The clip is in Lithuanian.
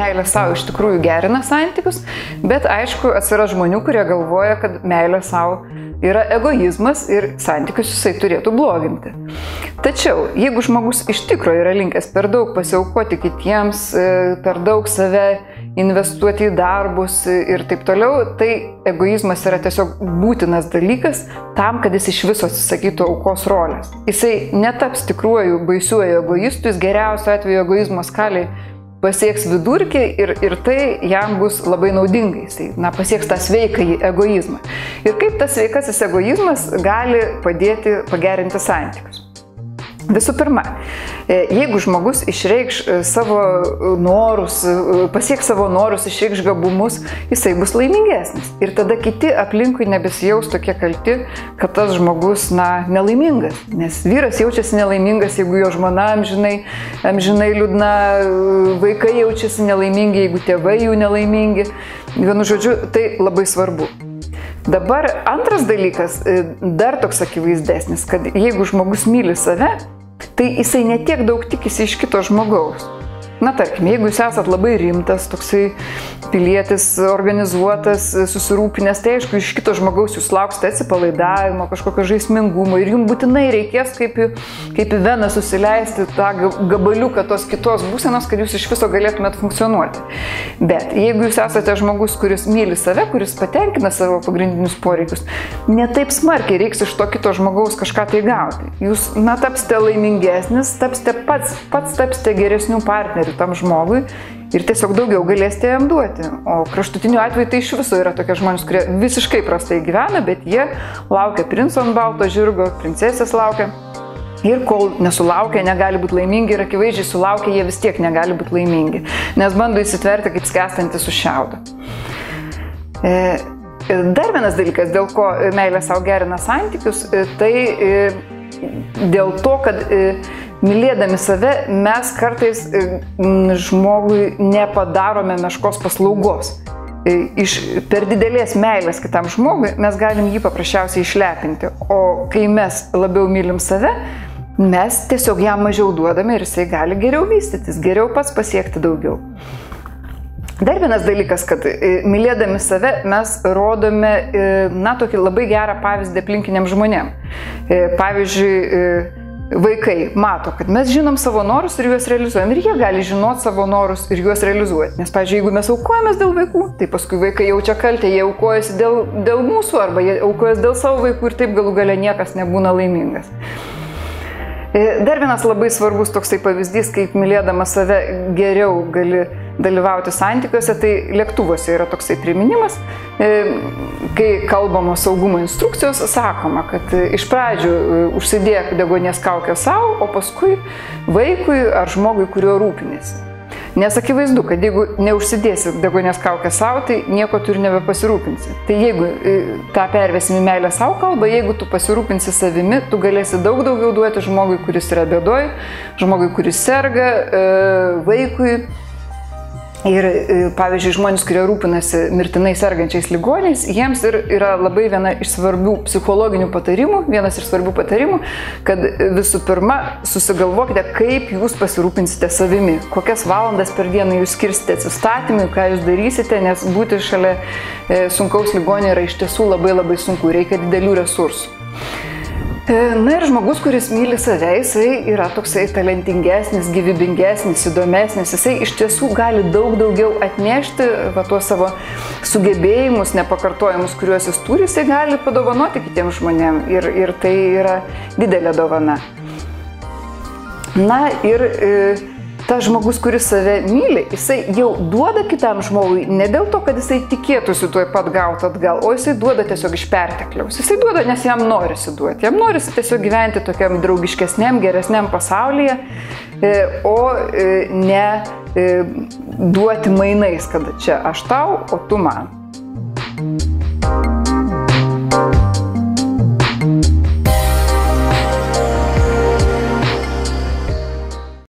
meilė savo iš tikrųjų gerina santykius, bet aišku, atsiras žmonių, kurie galvoja, kad meilė savo yra egoizmas ir santykius jisai turėtų bloginti. Tačiau, jeigu žmogus iš tikrųjų yra linkęs per daug pasiaukoti kitiems, e, per daug save investuoti į darbus ir taip toliau, tai egoizmas yra tiesiog būtinas dalykas tam, kad jis iš viso atsisakytų aukos rolės. Jisai netaps tikruoju baisiuoju egoistu, jis geriausiu atveju egoizmo skaliai pasieks vidurkį ir, ir tai jam bus labai naudinga. Jisai na, pasieks tą sveikąjį egoizmą. Ir kaip tas sveikasis egoizmas gali padėti pagerinti santykius. Visų pirma, e, jeigu žmogus išreikš e, savo norus, e, pasieks savo norus, išreikš gabumus, jisai bus laimingesnis. Ir tada kiti aplinkui nebesijaus tokie kalti, kad tas žmogus, na, nelaimingas. Nes vyras jaučiasi nelaimingas, jeigu jo žmona amžinai, amžinai liūdna, vaikai jaučiasi nelaimingi, jeigu tėvai jų nelaimingi. Vienu žodžiu, tai labai svarbu. Dabar antras dalykas, dar toks akivaizdesnis, kad jeigu žmogus myli save, tai jisai netiek daug tikisi iš kito žmogaus. Na tarkim, jeigu jūs esat labai rimtas, toksai pilietis, organizuotas, susirūpinęs, tai aišku, iš kito žmogaus jūs lauksite atsipalaidavimo, kažkokio žaismingumo ir jums būtinai reikės kaip į, kaip į veną susileisti tą gabaliuką tos kitos būsenos, kad jūs iš viso galėtumėt funkcionuoti. Bet jeigu jūs esate žmogus, kuris myli save, kuris patenkina savo pagrindinius poreikius, netaip smarkiai reiks iš to kito žmogaus kažką tai gauti. Jūs, na, tapsite laimingesnis, tapsite pats, pats tapsite geresnių partnerių duoti tam žmogui ir tiesiog daugiau galėsite jam duoti. O kraštutiniu atveju tai iš viso yra tokie žmonės, kurie visiškai prastai gyvena, bet jie laukia princo ant balto žirgo, princesės laukia. Ir kol nesulaukia, negali būti laimingi ir akivaizdžiai sulaukia, jie vis tiek negali būti laimingi, nes bando įsitverti kaip skęstantis už šiaudą. E, dar vienas dalykas, dėl ko meilė savo gerina santykius, e, tai e, dėl to, kad e, mylėdami save mes kartais e, žmogui nepadarome meškos paslaugos. E, iš per didelės meilės kitam žmogui mes galim jį paprasčiausiai išlepinti. O kai mes labiau mylim save, mes tiesiog jam mažiau duodame ir jisai gali geriau vystytis, geriau pats pasiekti daugiau. Dar vienas dalykas, kad e, mylėdami save mes rodome, na, tokį labai gerą pavyzdį aplinkiniam žmonėm. Pavyzdžiui, vaikai mato, kad mes žinom savo norus ir juos realizuojam. Ir jie gali žinot savo norus ir juos realizuoti. Nes, pavyzdžiui, jeigu mes aukojamės dėl vaikų, tai paskui vaikai jaučia kaltę, jie aukojasi dėl, dėl mūsų arba jie aukojasi dėl savo vaikų ir taip galų gale niekas nebūna laimingas. E, dar vienas labai svarbus toksai pavyzdys, kaip mylėdama save geriau gali dalyvauti santykiuose, tai lėktuvuose yra toksai priminimas, e, kai kalbama saugumo instrukcijos, sakoma, kad iš pradžių e, užsidėk degonės kaukę savo, o paskui vaikui ar žmogui, kuriuo rūpinėsi. Nes akivaizdu, kad jeigu neužsidėsi degonės kaukę savo, tai nieko tu ir nebepasirūpinsi. Tai jeigu e, tą pervesim į meilę savo kalbą, jeigu tu pasirūpinsi savimi, tu galėsi daug daugiau duoti žmogui, kuris yra bėdoj, žmogui, kuris serga, e, vaikui Ir e, pavyzdžiui, žmonės, kurie rūpinasi mirtinai sergančiais ligoniais, jiems ir yra labai viena iš svarbių psichologinių patarimų, vienas iš svarbių patarimų, kad visų pirma susigalvokite, kaip jūs pasirūpinsite savimi, kokias valandas per dieną jūs skirsite atsistatymui, ką jūs darysite, nes būti šalia e, sunkaus ligonio yra iš tiesų labai labai sunku, reikia didelių resursų. E, na ir žmogus, kuris myli save, jisai yra toksai talentingesnis, gyvybingesnis, įdomesnis, jisai iš tiesų gali daug daugiau atnešti va, tuos savo sugebėjimus, nepakartojimus, kuriuos jis turi, jisai gali padovanoti kitiems žmonėms ir, ir tai yra didelė dovana. Na ir e, tas žmogus, kuris save myli, jisai jau duoda kitam žmogui ne dėl to, kad jisai tikėtųsi tuoj pat gauti atgal, o jisai duoda tiesiog iš pertekliaus. Jisai duoda, nes jam norisi duoti. Jam norisi tiesiog gyventi tokiam draugiškesniam, geresniam pasaulyje, e, o e, ne e, duoti mainais, kad čia aš tau, o tu man.